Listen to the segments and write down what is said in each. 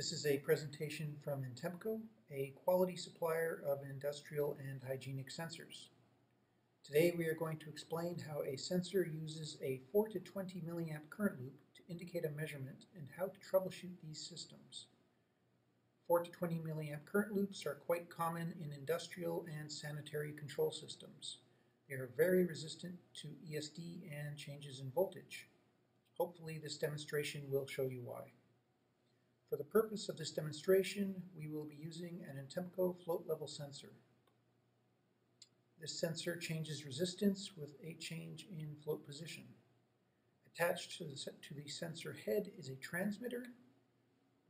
This is a presentation from Intempco, a quality supplier of industrial and hygienic sensors. Today we are going to explain how a sensor uses a 4 to 20 milliamp current loop to indicate a measurement and how to troubleshoot these systems. 4 to 20 milliamp current loops are quite common in industrial and sanitary control systems. They are very resistant to ESD and changes in voltage. Hopefully this demonstration will show you why. For the purpose of this demonstration, we will be using an Intempco float level sensor. This sensor changes resistance with a change in float position. Attached to the, to the sensor head is a transmitter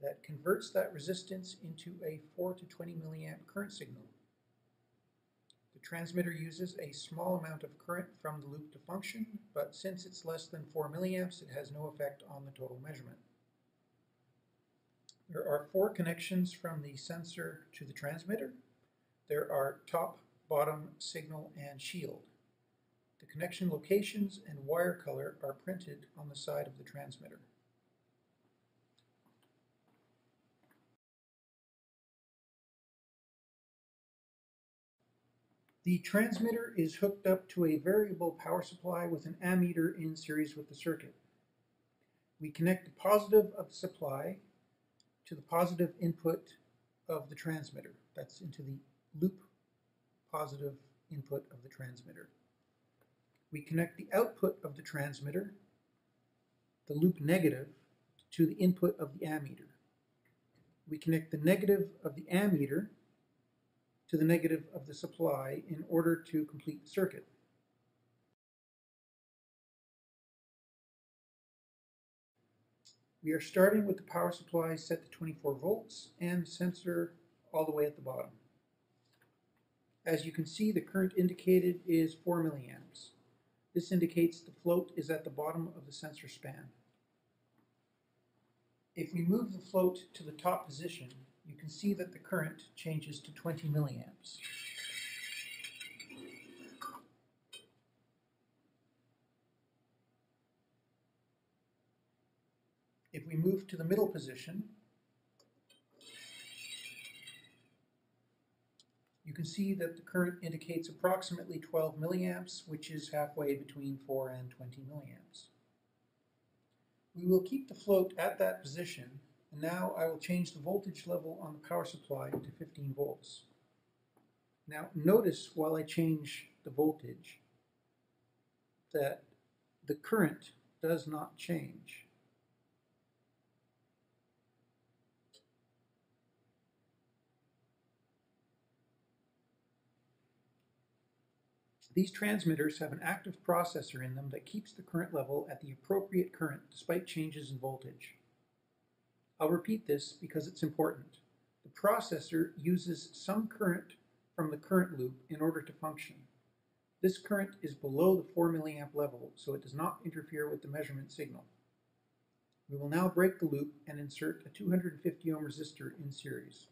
that converts that resistance into a 4 to 20 milliamp current signal. The transmitter uses a small amount of current from the loop to function, but since it's less than 4 milliamps, it has no effect on the total measurement. There are four connections from the sensor to the transmitter. There are top, bottom, signal, and shield. The connection locations and wire color are printed on the side of the transmitter. The transmitter is hooked up to a variable power supply with an ammeter in series with the circuit. We connect the positive of the supply to the positive input of the transmitter. That's into the loop positive input of the transmitter. We connect the output of the transmitter, the loop negative, to the input of the ammeter. We connect the negative of the ammeter to the negative of the supply in order to complete the circuit. We are starting with the power supply set to 24 volts and the sensor all the way at the bottom. As you can see, the current indicated is 4 milliamps. This indicates the float is at the bottom of the sensor span. If we move the float to the top position, you can see that the current changes to 20 milliamps. If we move to the middle position, you can see that the current indicates approximately 12 milliamps, which is halfway between 4 and 20 milliamps. We will keep the float at that position, and now I will change the voltage level on the power supply to 15 volts. Now notice while I change the voltage that the current does not change. These transmitters have an active processor in them that keeps the current level at the appropriate current despite changes in voltage. I'll repeat this because it's important. The processor uses some current from the current loop in order to function. This current is below the 4 milliamp level, so it does not interfere with the measurement signal. We will now break the loop and insert a 250 ohm resistor in series.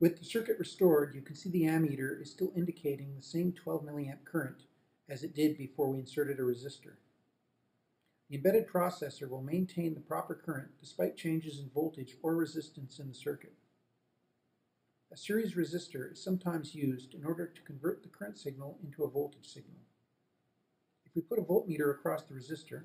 With the circuit restored, you can see the ammeter is still indicating the same 12 milliamp current as it did before we inserted a resistor. The embedded processor will maintain the proper current despite changes in voltage or resistance in the circuit. A series resistor is sometimes used in order to convert the current signal into a voltage signal. If we put a voltmeter across the resistor,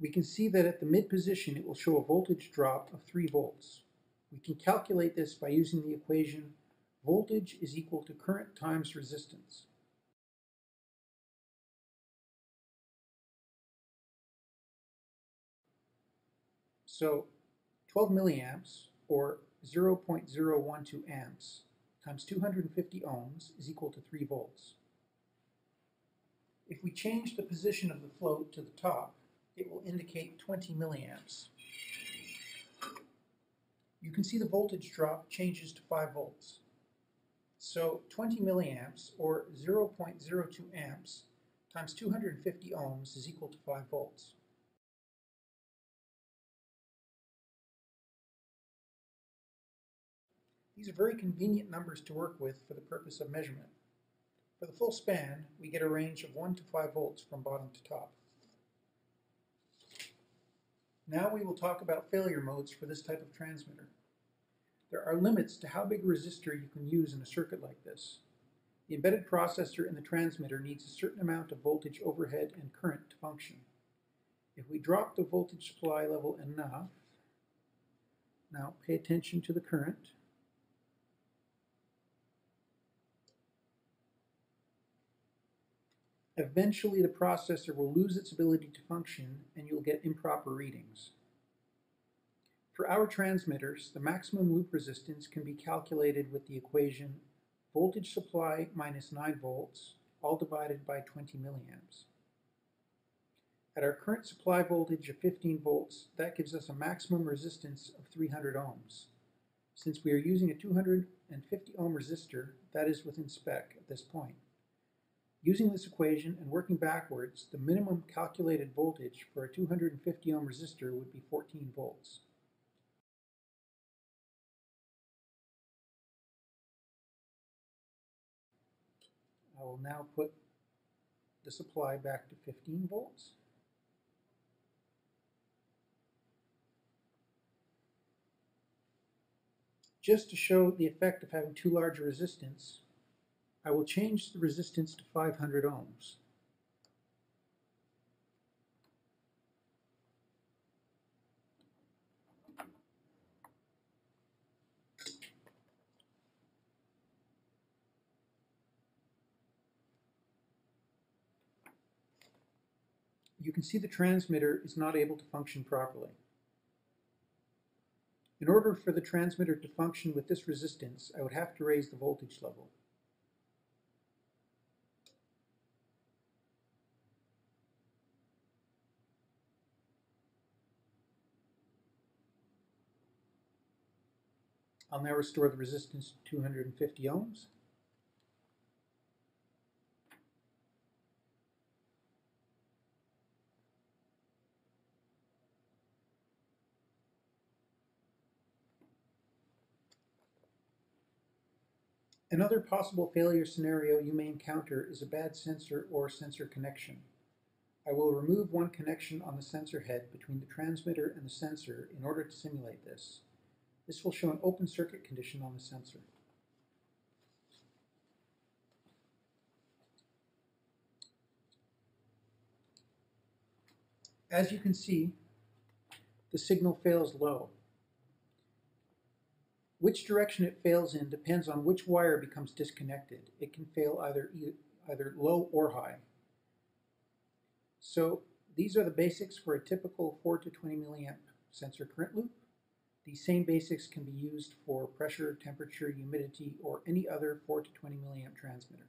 we can see that at the mid position it will show a voltage drop of 3 volts. We can calculate this by using the equation voltage is equal to current times resistance. So 12 milliamps or 0.012 amps times 250 ohms is equal to 3 volts. If we change the position of the float to the top, it will indicate 20 milliamps. You can see the voltage drop changes to 5 volts. So 20 milliamps, or 0.02 amps, times 250 ohms is equal to 5 volts. These are very convenient numbers to work with for the purpose of measurement. For the full span, we get a range of 1 to 5 volts from bottom to top. Now we will talk about failure modes for this type of transmitter. There are limits to how big a resistor you can use in a circuit like this. The embedded processor in the transmitter needs a certain amount of voltage overhead and current to function. If we drop the voltage supply level enough, now pay attention to the current, Eventually the processor will lose its ability to function and you'll get improper readings. For our transmitters, the maximum loop resistance can be calculated with the equation voltage supply minus 9 volts, all divided by 20 milliamps. At our current supply voltage of 15 volts, that gives us a maximum resistance of 300 ohms. Since we are using a 250 ohm resistor, that is within spec at this point. Using this equation and working backwards, the minimum calculated voltage for a 250 ohm resistor would be 14 volts. I will now put the supply back to 15 volts. Just to show the effect of having too large a resistance, I will change the resistance to 500 ohms. You can see the transmitter is not able to function properly. In order for the transmitter to function with this resistance, I would have to raise the voltage level. I'll now restore the resistance to 250 ohms. Another possible failure scenario you may encounter is a bad sensor or sensor connection. I will remove one connection on the sensor head between the transmitter and the sensor in order to simulate this. This will show an open circuit condition on the sensor. As you can see, the signal fails low. Which direction it fails in depends on which wire becomes disconnected. It can fail either, either low or high. So these are the basics for a typical 4 to 20 milliamp sensor current loop. These same basics can be used for pressure, temperature, humidity, or any other 4 to 20 milliamp transmitter.